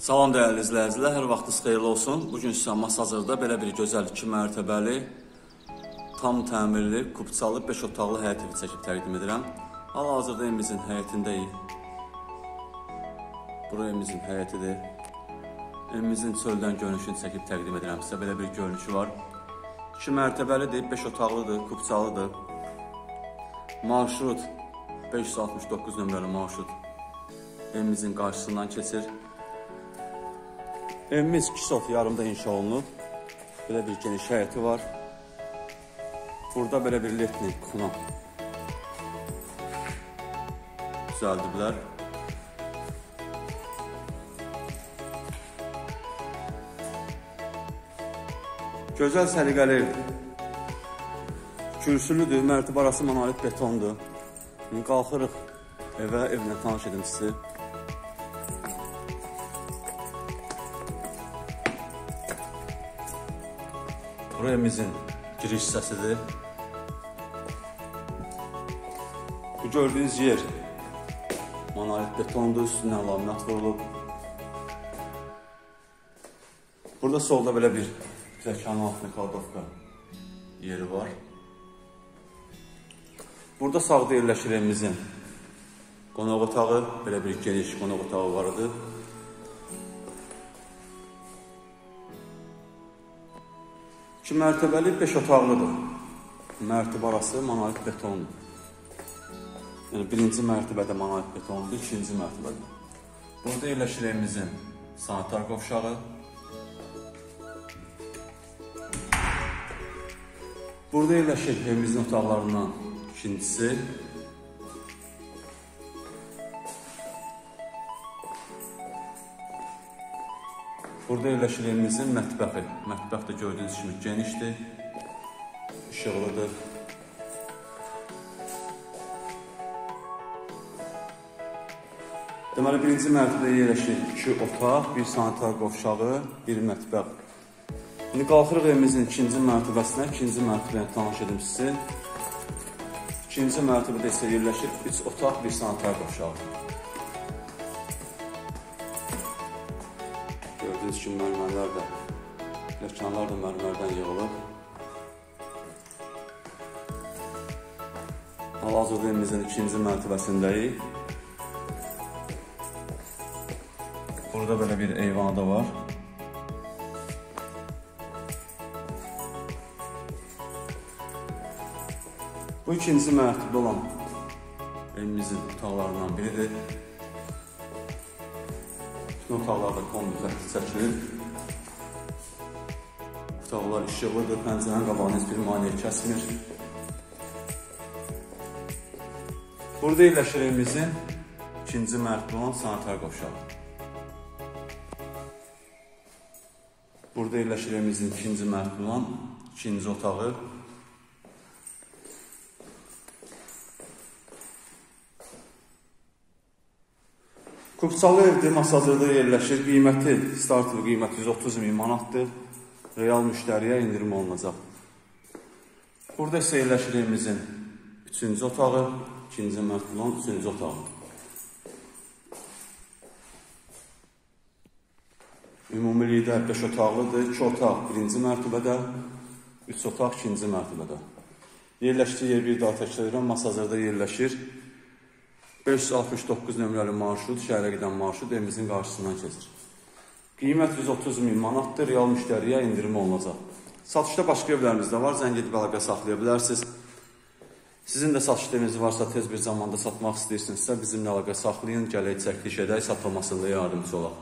Salam dəyərli izləyicilər, hər vaxtınız xeyirli olsun. Bu gün sizə Masazırda belə bir gözəl 2 mərtəbəli, tam təmirli, kubçalı 5 otaqlı həyət evi çəkib təqdim edirəm. Hal-hazırda evimizin həyətindəyik. Bura evimizin həyətidir. Evimizin çöldən görünüşünü çəkib təqdim edirəm sizə. Belə bir görünüşü var. 2 mərtəbəlidir, 5 otaqlıdır, kubçalıdır. Marşrut 569 nömrəli marşrut evimizin qarşısından keçir. 2 sot yarımda inşa olunub. Belə bir geniş həyəti var. Burada belə bir letni xuna düzəldiblər. Gözəl səliqəli. Kürsülüdür, mərtəbə arası monolit betondur. İndi qalxırıq evə, evlə tanış edim sizi. Buraya evimizin giriş hissəsidir. Bu gördüyünüz yer monolit betondur, üstündən laminat vurulub. Burada solda belə bir pilləkənin altında kaldovka yeri var. Burada sağda yerləşir evimizin qonaq otağı, belə bir geniş qonaq otağı var idi. İki mərtəbəli 5 otaqlıdır. Mərtəbə arası monolit betondur. Yəni birinci mərtəbədə monolit betondur, ikinci mərtəbədə. Burada yerləşir evimizin sanitar qovşağı. Burada yerləşir evimizin otaqlarından ikincisi. Burada yerləşir evimizin mətbəxi. Mətbəx də gördüyünüz kimi genişdir, işıqlıdır. Deməli, birinci mərtəbədə yerləşir iki otaq, bir sanitar qovşağı, bir mətbəx. İndi qalxırıq evimizin ikinci mərtəbəsinə, ikinci mərtəbəyə tanış edim sizi. İkinci mərtəbədə isə yerləşir üç otaq, bir sanitar qovşağı. Gördüyünüz kimi mərmərlər də, pilləkənlər də mərmərdən yığılıb. Hal-hazırda evimizin ikinci mərtəbəsindəyik. Burada belə bir eyvanı da var. Bu ikinci mərtəbədə olan evimizin otaqlarından biridir. Otaqlarda kombi xətti çəkilir. Otaqlar işıqlıdır, pəncərənin qabağını heç bir maneə kəsmir. Burada yerləşir evimizin ikinci mərtəbə olan sanitar qovşağı. Burada yerləşir evimizin ikinci mərtəbə olan ikinci otağı. Kubçalı evdir, masajırda yerləşir. Qiyməti, startlı qiyməti 130 min manatdır. Real müştəriyə indirim olunacaq. Burada isə yerləşir evimizin üçüncü otağı, ikinci mərtəbə üçüncü otağı. Ümumilikdə 5 otaqlıdır. 2 otaq birinci mərtəbədə, 3 otaq ikinci mərtəbədə. Yerləşdiyi yer bir daha təkrar edirəm, masajırda yerləşir. 569 nömrəli marşrut, şəhərə gedən marşrut evimizin qarşısından keçir. Qiymət 130 min manatdır, real müştəriyə indirim olunacaq. Satışda başqa evlərimiz də var, zəng edib əlaqə saxlaya bilərsiniz. Sizin də satış eviniz varsa, tez bir zamanda satmaq istəyirsinizsə, bizimlə əlaqə saxlayın, gələk çəkiliş edək, satılmasında yardımcı olaq.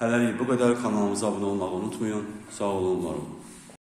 Hələlik bu qədər, kanalımıza abunə olmağı unutmayın. Sağ olun, var olun.